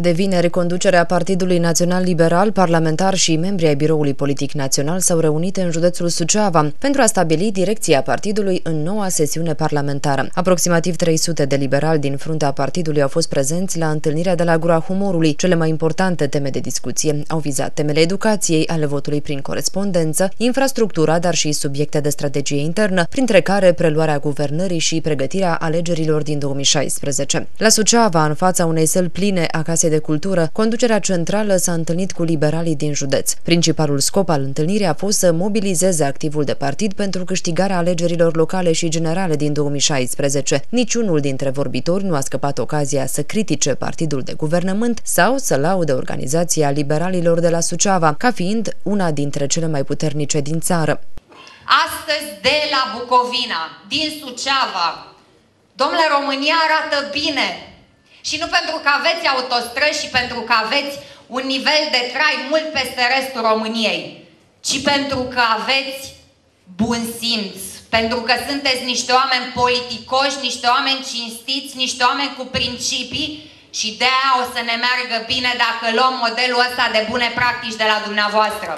De vineri, conducerea Partidului Național Liberal, parlamentar și membrii ai Biroului Politic Național s-au reunit în județul Suceava pentru a stabili direcția partidului în noua sesiune parlamentară. Aproximativ 300 de liberali din fruntea partidului au fost prezenți la întâlnirea de la Gura Humorului. Cele mai importante teme de discuție au vizat temele educației, ale votului prin corespondență, infrastructura, dar și subiecte de strategie internă, printre care preluarea guvernării și pregătirea alegerilor din 2016. La Suceava, în fața unei săli pline a casei Comisiei de Cultură, conducerea centrală s-a întâlnit cu liberalii din județ. Principalul scop al întâlnirii a fost să mobilizeze activul de partid pentru câștigarea alegerilor locale și generale din 2016. Niciunul dintre vorbitori nu a scăpat ocazia să critique partidul de guvernământ sau să laude organizația liberalilor de la Suceava, ca fiind una dintre cele mai puternice din țară. Astăzi de la Bucovina, din Suceava, domnule, România arată bine, și nu pentru că aveți autostrăzi și pentru că aveți un nivel de trai mult peste restul României, ci pentru că aveți bun simț, pentru că sunteți niște oameni politicoși, niște oameni cinstiți, niște oameni cu principii și de aia o să ne meargă bine dacă luăm modelul ăsta de bune practici de la dumneavoastră.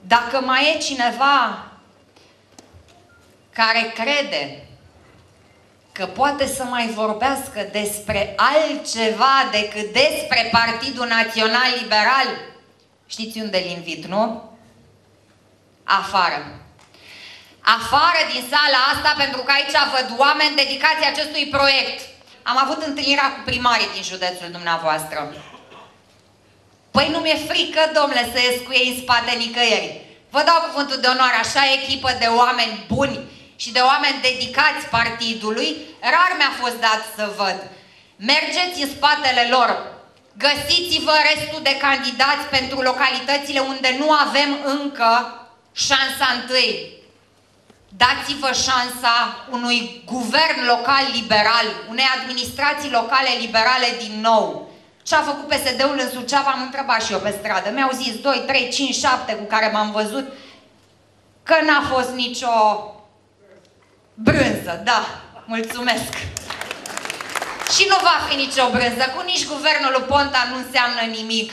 Dacă mai e cineva care crede că poate să mai vorbească despre altceva decât despre Partidul Național Liberal, știți unde îl invit, nu? Afară. Afară din sala asta, pentru că aici văd oameni dedicați acestui proiect. Am avut întâlnirea cu primarii din județul dumneavoastră. Păi nu mi-e frică, domnule, să ies cu ei în spate nicăieri. Vă dau cuvântul de onoare, așa echipă de oameni buni, și de oameni dedicați partidului, rar mi-a fost dat să văd. Mergeți în spatele lor, găsiți-vă restul de candidați pentru localitățile unde nu avem încă șansa întâi. Dați-vă șansa unui guvern local liberal, unei administrații locale liberale din nou. Ce a făcut PSD-ul în Suceava am întrebat și eu pe stradă. Mi-au zis 2, 3, 5, 7 cu care m-am văzut că n-a fost nicio Brânză, da, mulțumesc. Și nu va fi nicio brânză, cu nici guvernul lui Ponta nu înseamnă nimic.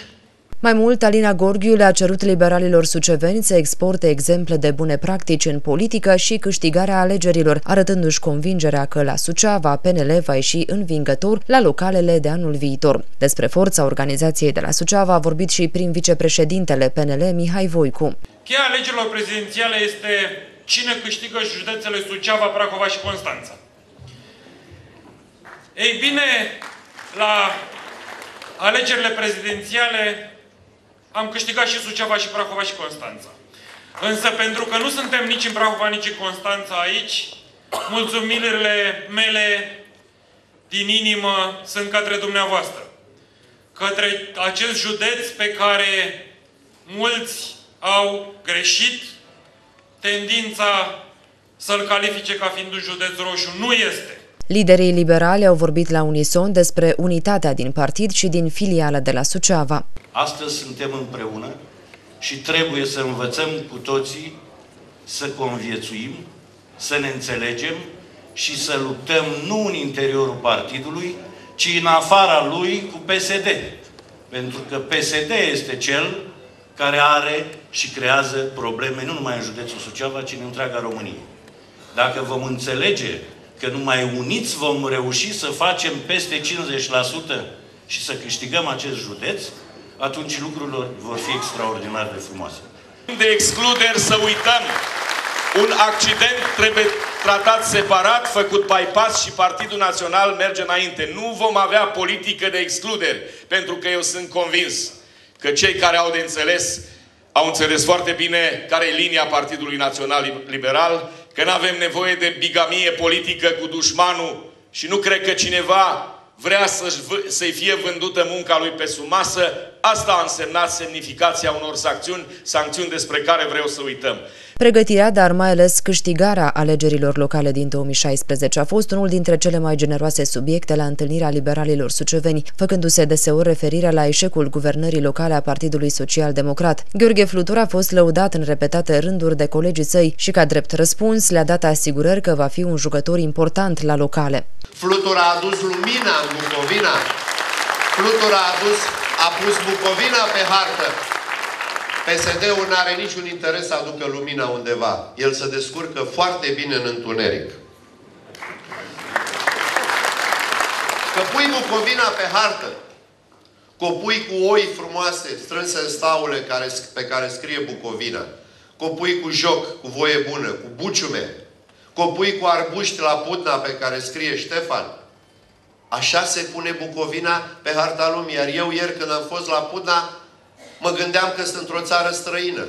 Mai mult, Alina Gorghiu le-a cerut liberalilor suceveni să exporte exemple de bune practici în politică și câștigarea alegerilor, arătându-și convingerea că la Suceava PNL va ieși învingător la localele de anul viitor. Despre forța organizației de la Suceava a vorbit și prim vicepreședintele PNL Mihai Voicu. Cheia alegerilor prezidențiale este cine câștigă județele Suceava, Prahova și Constanța. Ei bine, la alegerile prezidențiale am câștigat și Suceava și Prahova și Constanța. Însă pentru că nu suntem nici în Prahova, nici în Constanța aici, mulțumirile mele din inimă sunt către dumneavoastră. Către acest județ pe care mulți au greșit, tendința să-l califice ca fiind un județ roșu. Nu este. Liderii liberali au vorbit la unison despre unitatea din partid și din filiala de la Suceava. Astăzi suntem împreună și trebuie să învățăm cu toții să conviețuim, să ne înțelegem și să luptăm nu în interiorul partidului, ci în afara lui cu PSD. Pentru că PSD este cel care are și creează probleme nu numai în județul Suceava, ci în întreaga Românie. Dacă vom înțelege că numai uniți vom reuși să facem peste 50% și să câștigăm acest județ, atunci lucrurile vor fi extraordinar de frumoase. De excluderi să uităm. Un accident trebuie tratat separat, făcut bypass și Partidul Național merge înainte. Nu vom avea politică de excluderi, pentru că eu sunt convins că cei care au de înțeles au înțeles foarte bine care e linia Partidului Național Liberal, că nu avem nevoie de bigamie politică cu dușmanul și nu cred că cineva vrea să-și fie vândută munca lui pe sumasă. Asta a însemnat semnificația unor sancțiuni, sancțiuni despre care vreau să uităm. Pregătirea, dar mai ales câștigarea alegerilor locale din 2016 a fost unul dintre cele mai generoase subiecte la întâlnirea liberalilor suceveni, făcându-se deseori referire la eșecul guvernării locale a Partidului Social Democrat. Gheorghe Flutur a fost lăudat în repetate rânduri de colegii săi și ca drept răspuns le-a dat asigurări că va fi un jucător important la locale. Flutur a adus lumina în Bucovina, Flutur a adus a pus Bucovina pe hartă. PSD-ul nu are niciun interes să aducă lumina undeva. El se descurcă foarte bine în întuneric. Că pui Bucovina pe hartă, că o pui cu oi frumoase strânse în staule care, pe care scrie Bucovina, că o pui cu joc, cu voie bună, cu buciume, că o pui cu arbuști la putna pe care scrie Ștefan, Așa se pune Bucovina pe harta lumii. Iar eu ieri când am fost la Pudna, mă gândeam că sunt într-o țară străină.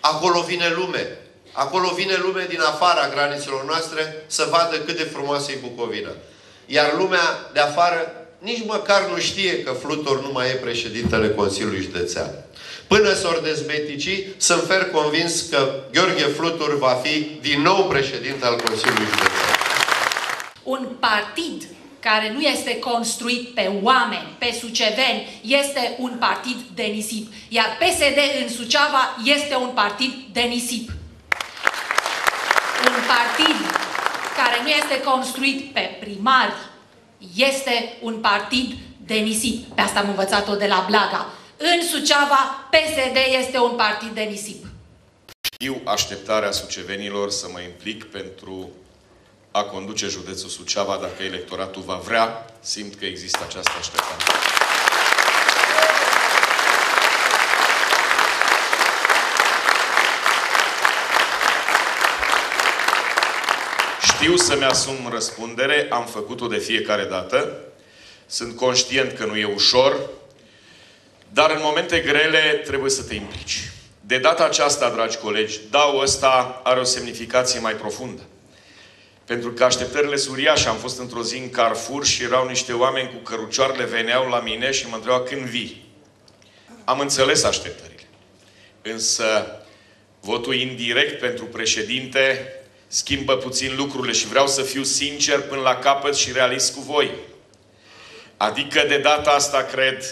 Acolo vine lume. Acolo vine lume din afara granițelor noastre să vadă cât de frumoasă e Bucovina. Iar lumea de afară nici măcar nu știe că Flutur nu mai e președintele Consiliului Județean. Până s-or dezmetici, sunt fer convins că Gheorghe Flutur va fi din nou președinte al Consiliului Județean. Un partid care nu este construit pe oameni, pe suceveni, este un partid de nisip. Iar PSD în Suceava este un partid de nisip. Un partid care nu este construit pe primari este un partid de nisip. Pe asta am învățat-o de la Blaga. În Suceava, PSD este un partid de nisip. Știu așteptarea sucevenilor să mă implic pentru a conduce județul Suceava dacă electoratul va vrea, simt că există această așteptare. Știu să-mi asum răspundere, am făcut-o de fiecare dată, sunt conștient că nu e ușor, dar în momente grele trebuie să te implici. De data aceasta, dragi colegi, dau ăsta are o semnificație mai profundă. Pentru că așteptările sunt uriașe. Am fost într-o zi în Carrefour și erau niște oameni cu cărucioarele, veneau la mine și mă întrebau când vii. Am înțeles așteptările. Însă votul indirect pentru președinte schimbă puțin lucrurile și vreau să fiu sincer până la capăt și realist cu voi. Adică de data asta cred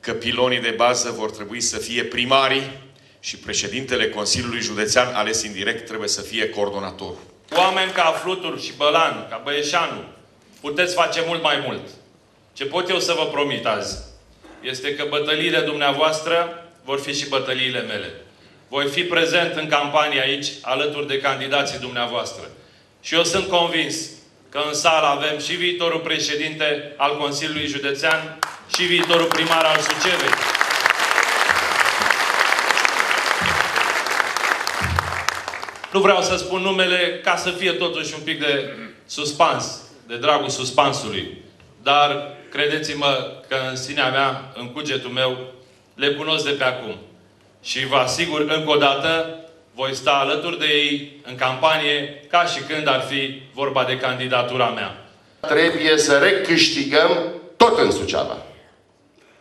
că pilonii de bază vor trebui să fie primarii și președintele Consiliului Județean ales indirect trebuie să fie coordonatorul. Oameni ca Flutur și Bălan, ca Băieșanu, puteți face mult mai mult. Ce pot eu să vă promit azi este că bătăliile dumneavoastră vor fi și bătăliile mele. Voi fi prezent în campanie aici, alături de candidații dumneavoastră. Și eu sunt convins că în sală avem și viitorul președinte al Consiliului Județean și viitorul primar al Sucevei. Nu vreau să spun numele ca să fie totuși un pic de suspans, de dragul suspansului. Dar credeți-mă că în sinea mea, în cugetul meu, le cunosc de pe acum. Și vă asigur încă o dată, voi sta alături de ei în campanie ca și când ar fi vorba de candidatura mea. Trebuie să recâștigăm tot în Suceava.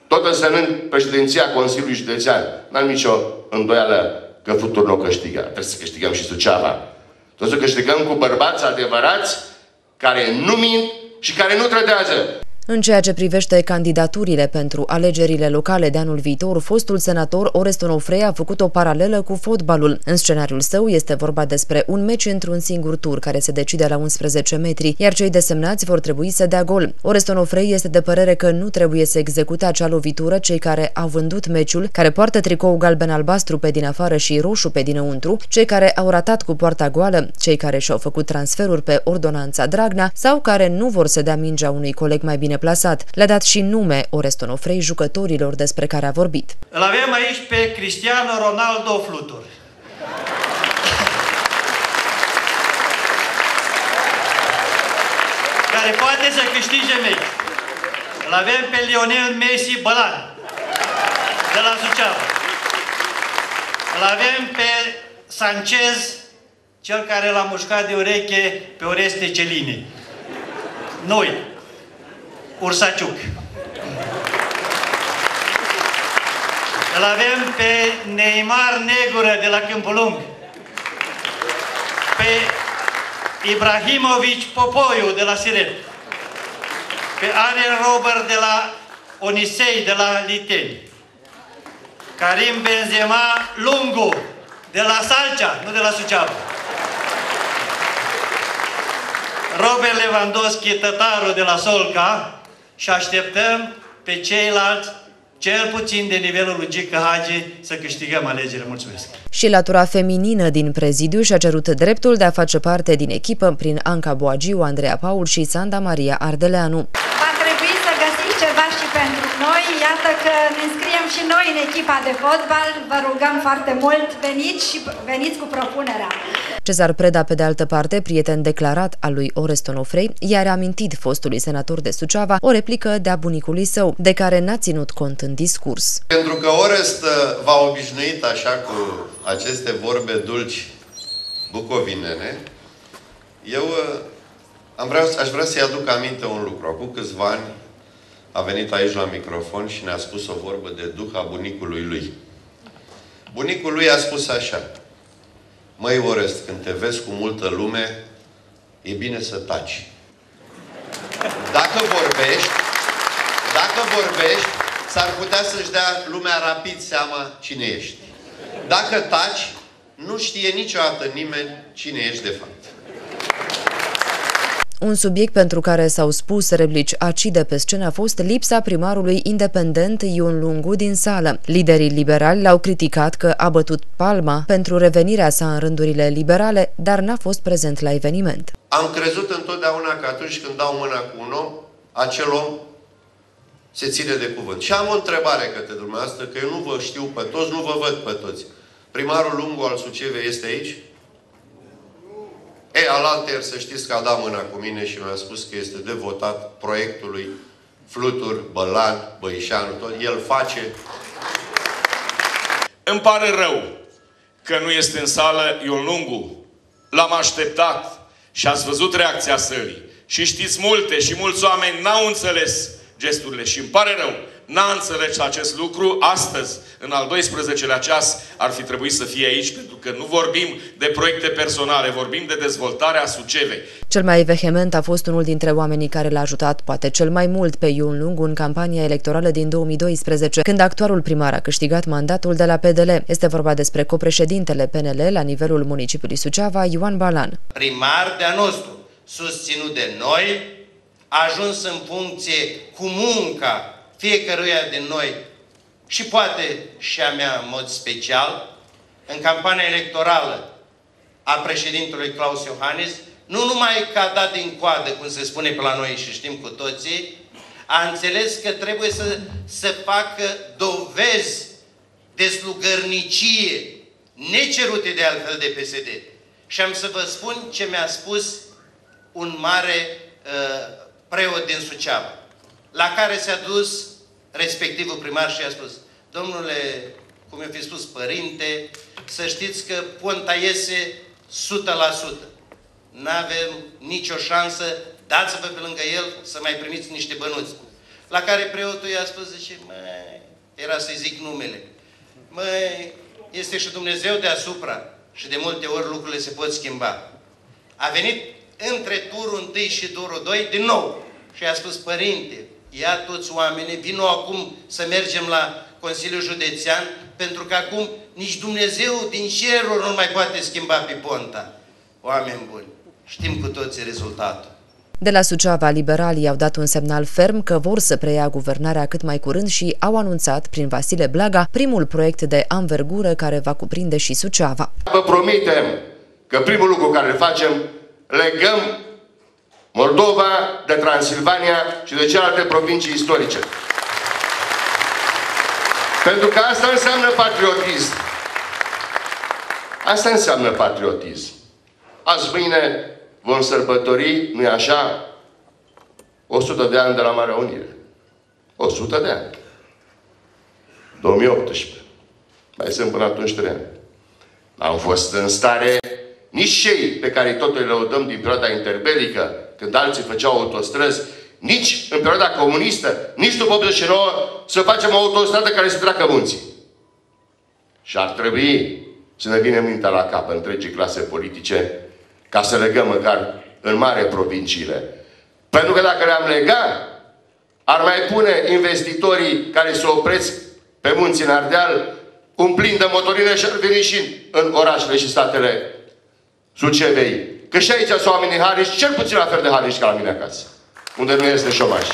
Tot însemnând președinția Consiliului Județean. N-am nicio îndoială că Futur nu câștigă. Trebuie să câștigăm și Suceava. Trebuie să câștigăm cu bărbați adevărați care nu mint și care nu trădează. În ceea ce privește candidaturile pentru alegerile locale de anul viitor, fostul senator Oreston Ofrei a făcut o paralelă cu fotbalul. În scenariul său este vorba despre un meci într-un singur tur care se decide la 11 metri, iar cei desemnați vor trebui să dea gol. Oreston Ofrei este de părere că nu trebuie să execute acea lovitură cei care au vândut meciul, care poartă tricou galben-albastru pe din afară și roșu pe dinăuntru, cei care au ratat cu poarta goală, cei care și-au făcut transferuri pe ordonanța Dragnea sau care nu vor să dea mingea unui coleg mai bine deplasat. Le-a dat și nume Oreston Ofrei jucătorilor despre care a vorbit. Îl avem aici pe Cristiano Ronaldo Flutur. care poate să câștige meci. Îl avem pe Lionel Messi Bălan, de la Suceava. Îl avem pe Sanchez, cel care l-a mușcat de ureche pe Oreste Celini. Noi, Ursaciuc. Îl avem pe Neymar Negură de la Câmpul Lung. Pe Ibrahimovic Popoiu de la Siret. Pe Arjen Robert de la Onisei de la Liteni. Karim Benzema Lungu de la Salcea, nu de la Suceava. Robert Lewandowski Tătaru de la Solca și așteptăm pe ceilalți cel puțin de nivelul lui Gică Hagi, să câștigăm alegerile. Mulțumesc! Și latura feminină din prezidiu și-a cerut dreptul de a face parte din echipă prin Anca Boagiu, Andreea Paul și Sanda Maria Ardeleanu ceva și pentru noi. Iată că ne înscriem și noi în echipa de fotbal. Vă rugăm foarte mult, veniți și veniți cu propunerea. Cezar Preda, pe de altă parte, prieten declarat al lui Orest Onofrei, i-a reamintit fostului senator de Suceava o replică de-a bunicului său, de care n-a ținut cont în discurs. Pentru că Orest uh, v-a obișnuit așa cu aceste vorbe dulci bucovinene, eu uh, am vrea, aș vrea să-i aduc aminte un lucru. Acum câțiva ani, a venit aici la microfon și ne-a spus o vorbă de duh a bunicului lui. Bunicul lui a spus așa, Măi, Orest, când te vezi cu multă lume, e bine să taci. Dacă vorbești, dacă vorbești, s-ar putea să-și dea lumea rapid seama cine ești. Dacă taci, nu știe niciodată nimeni cine ești de fapt. Un subiect pentru care s-au spus replici acide pe scenă a fost lipsa primarului independent Ion Lungu din sală. Liderii liberali l-au criticat că a bătut palma pentru revenirea sa în rândurile liberale, dar n-a fost prezent la eveniment. Am crezut întotdeauna că atunci când dau mâna cu un om, acel om se ține de cuvânt. Și am o întrebare către dumneavoastră, că eu nu vă știu pe toți, nu vă văd pe toți. Primarul Lungu al Sucevei este aici? E, alalter să știți că a dat mâna cu mine și mi-a spus că este devotat proiectului Flutur, Bălan, Băișanu, tot. El face... Îmi pare rău că nu este în sală Ion Lungu. L-am așteptat și ați văzut reacția sării. Și știți multe și mulți oameni n-au înțeles gesturile și îmi pare rău n-a înțeles acest lucru, astăzi, în al 12-lea ceas, ar fi trebuit să fie aici, pentru că nu vorbim de proiecte personale, vorbim de dezvoltarea Sucevei. Cel mai vehement a fost unul dintre oamenii care l-a ajutat, poate cel mai mult, pe Ion Lungu în campania electorală din 2012, când actualul primar a câștigat mandatul de la PDL. Este vorba despre copreședintele PNL la nivelul municipiului Suceava, Ioan Balan. Primar de-a nostru, susținut de noi, a ajuns în funcție cu munca fiecăruia din noi și poate și a mea în mod special, în campania electorală a președintelui Claus Iohannis, nu numai că a dat din coadă, cum se spune pe la noi și știm cu toții, a înțeles că trebuie să, să facă dovezi de slugărnicie, necerute de altfel de PSD. Și am să vă spun ce mi-a spus un mare uh, preot din Suceava la care s-a dus respectivul primar și a spus, domnule, cum i-a fi spus, părinte, să știți că Ponta iese 100%. N-avem nicio șansă, dați-vă pe lângă el să mai primiți niște bănuți. La care preotul i-a spus, zice, măi, era să-i zic numele, măi, este și Dumnezeu deasupra și de multe ori lucrurile se pot schimba. A venit între turul 1 și turul 2 din nou și a spus, părinte, ia toți oamenii, vină acum să mergem la Consiliul Județean, pentru că acum nici Dumnezeu din cerul nu mai poate schimba pe Ponta. Oameni buni, știm cu toții rezultatul. De la Suceava, liberalii au dat un semnal ferm că vor să preia guvernarea cât mai curând și au anunțat prin Vasile Blaga primul proiect de anvergură care va cuprinde și Suceava. Vă promitem că primul lucru care îl facem, legăm Moldova, de Transilvania și de celelalte provincii istorice. Pentru că asta înseamnă patriotism. Asta înseamnă patriotism. Azi mâine vom sărbători, nu așa, 100 de ani de la Marea Unire. 100 de ani. 2018. Mai sunt până atunci 3 ani. Am fost în stare nici cei pe care tot le lăudăm din perioada interbelică, când alții făceau autostrăzi, nici în perioada comunistă, nici după 89, să facem o autostradă care să treacă munții. Și ar trebui să ne vină mintea la cap întregii clase politice ca să legăm măcar în mare provinciile. Pentru că dacă le-am legat, ar mai pune investitorii care se opresc pe munții în Ardeal umplind de motorină și ar veni și în orașele și statele Sucevei. Că și aici sunt oamenii hariși, cel puțin la fel de hariși ca la mine acasă. Unde nu este șomaș.